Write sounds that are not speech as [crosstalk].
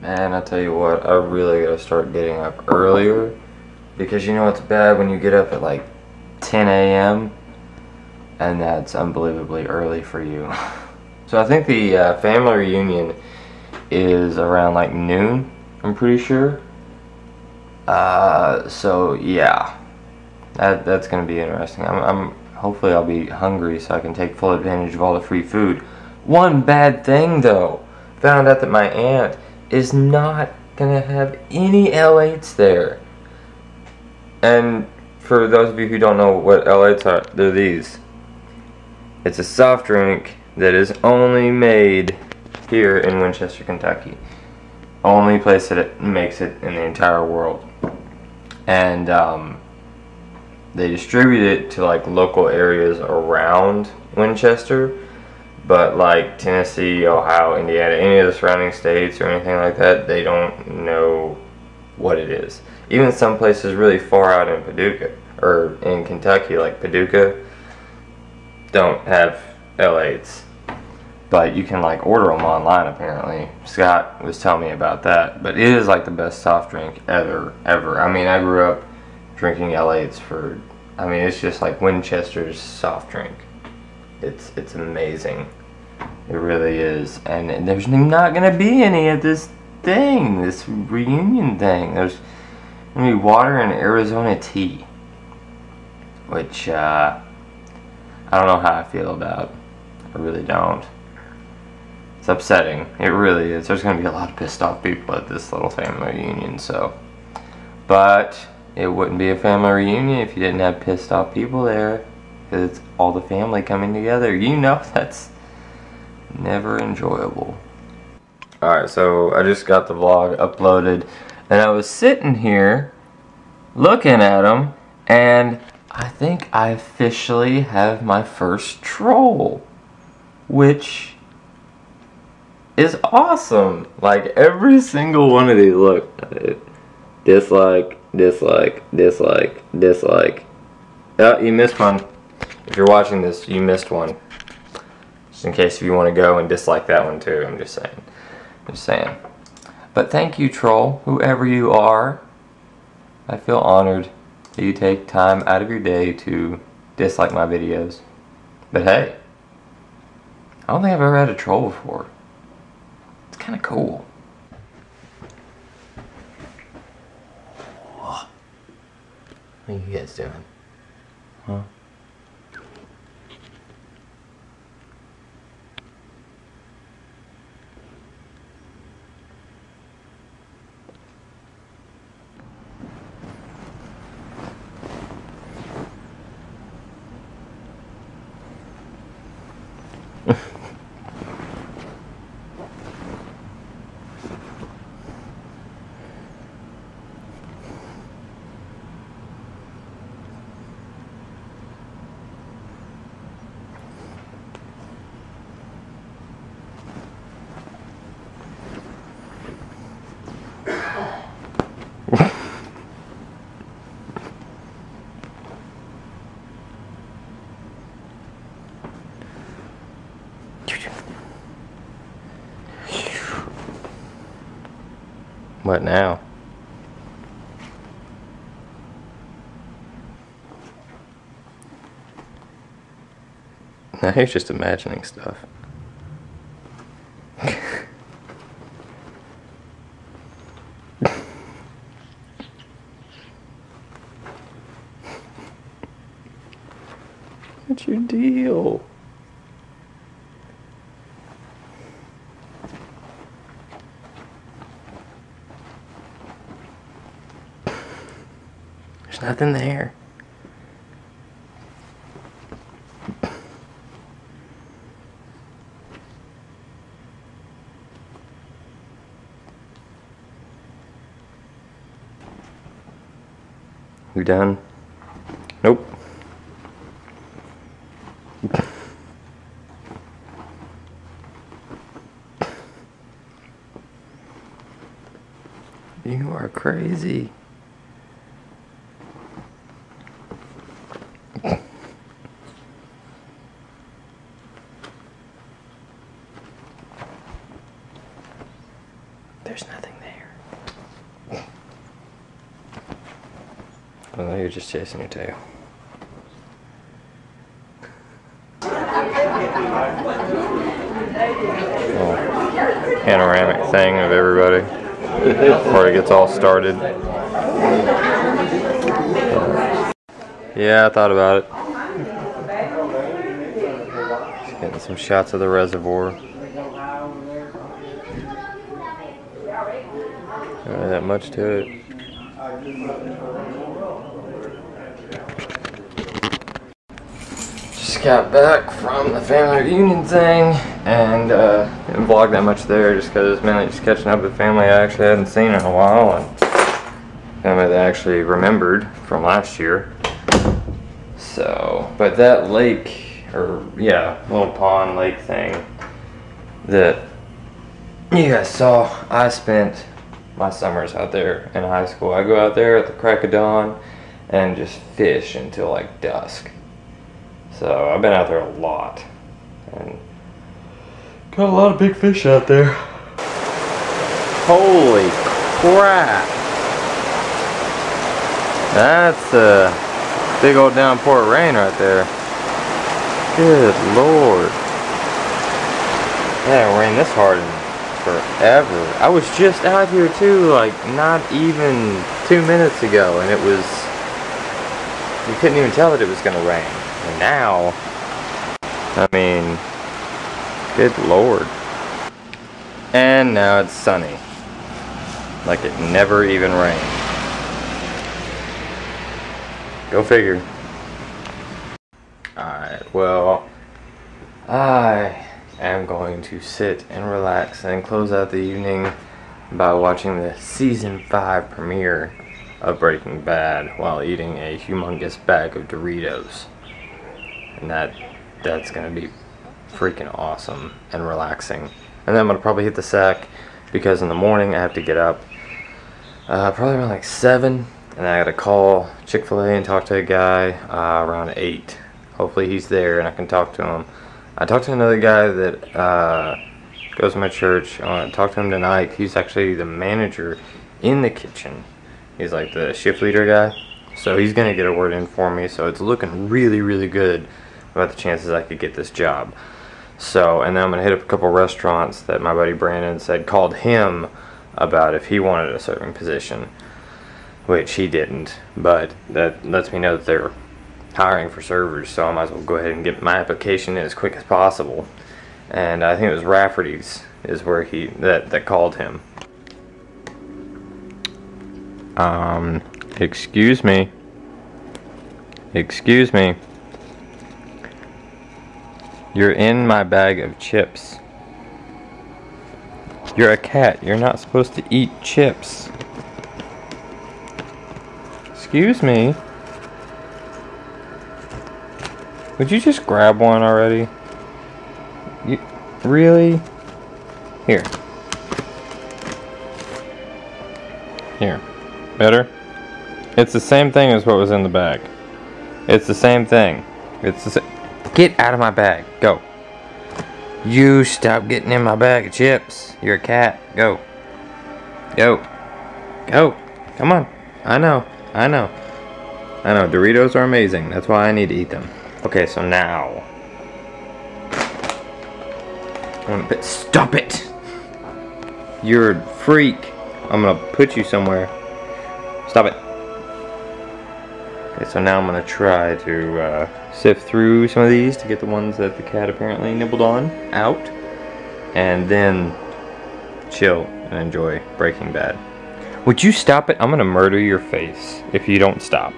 Man, I tell you what, I really gotta start getting up earlier because you know it's bad when you get up at like 10 a.m. and that's unbelievably early for you. [laughs] so I think the uh, family reunion is around like noon, I'm pretty sure. Uh, so yeah, that, that's gonna be interesting. I'm, I'm hopefully I'll be hungry so I can take full advantage of all the free food. One bad thing though, found out that my aunt is not gonna have any Ale-8s there. And for those of you who don't know what Ale-8s are, they're these. It's a soft drink that is only made here in Winchester, Kentucky. Only place that it makes it in the entire world. And um, they distribute it to like local areas around Winchester but like Tennessee, Ohio, Indiana, any of the surrounding states or anything like that, they don't know what it is. Even some places really far out in Paducah or in Kentucky, like Paducah, don't have Ale-8s. But you can like order them online apparently. Scott was telling me about that. But it is like the best soft drink ever, ever. I mean, I grew up drinking Ale-8s for, I mean, it's just like Winchester's soft drink. It's it's amazing. It really is. And there's not gonna be any of this thing, this reunion thing. There's gonna be water and Arizona tea. Which uh, I don't know how I feel about. I really don't. It's upsetting. It really is. There's gonna be a lot of pissed off people at this little family reunion, so but it wouldn't be a family reunion if you didn't have pissed off people there because it's all the family coming together. You know [laughs] that's never enjoyable. Alright, so I just got the vlog uploaded and I was sitting here looking at them and I think I officially have my first troll, which is awesome. Like every single one of these, look, dislike, dislike, dislike, dislike. Oh, you missed one. If you're watching this, you missed one. In case you want to go and dislike that one too, I'm just saying. Just saying. But thank you, troll, whoever you are. I feel honored that you take time out of your day to dislike my videos. But hey, I don't think I've ever had a troll before. It's kind of cool. What are you guys doing? Huh? What now? Now he's just imagining stuff. [laughs] What's your deal? Nothing there. You done? Nope. You are crazy. There's nothing there. Well, you're just chasing your tail. Panoramic thing of everybody before it gets all started. Yeah, I thought about it. Just getting some shots of the reservoir. Not that much to it. Just got back from the family reunion thing and uh, didn't vlog that much there just because mainly just catching up with family I actually hadn't seen in a while and family that I actually remembered from last year. So, but that lake, or yeah, little pond lake thing that you guys saw, I spent my summers out there in high school. I go out there at the crack of dawn and just fish until like dusk. So I've been out there a lot and got a lot of big fish out there. Holy crap! That's a big old downpour of rain right there. Good lord. It hasn't rained this hard in forever. I was just out here too, like not even two minutes ago, and it was. You couldn't even tell that it was gonna rain. And now, I mean, good lord. And now it's sunny. Like it never even rained. Go figure. Alright, well, I am going to sit and relax and close out the evening by watching the season 5 premiere of Breaking Bad while eating a humongous bag of Doritos. And that that's going to be freaking awesome and relaxing. And then I'm going to probably hit the sack because in the morning I have to get up uh, probably around like 7 and I got to call Chick-fil-A and talk to a guy uh, around 8. Hopefully he's there and I can talk to him. I talked to another guy that uh, goes to my church. I talked to him tonight. He's actually the manager in the kitchen. He's like the shift leader guy. So he's going to get a word in for me. So it's looking really, really good about the chances I could get this job. So, and then I'm going to hit up a couple restaurants that my buddy Brandon said called him about if he wanted a serving position which he didn't. But that lets me know that they're hiring for servers, so I might as well go ahead and get my application in as quick as possible. And I think it was Rafferty's is where he that that called him. Um, excuse me. Excuse me. You're in my bag of chips. You're a cat. You're not supposed to eat chips. Excuse me. Would you just grab one already? You really? Here. Here. Better? It's the same thing as what was in the bag. It's the same thing. It's the same. Get out of my bag. Go. You stop getting in my bag of chips. You're a cat. Go. Go. Go. Come on. I know. I know. I know, Doritos are amazing. That's why I need to eat them. Okay, so now. I'm gonna Stop it! You're a freak. I'm gonna put you somewhere. Stop it. Okay, so now I'm gonna try to uh, sift through some of these to get the ones that the cat apparently nibbled on out. And then chill and enjoy Breaking Bad. Would you stop it? I'm gonna murder your face if you don't stop.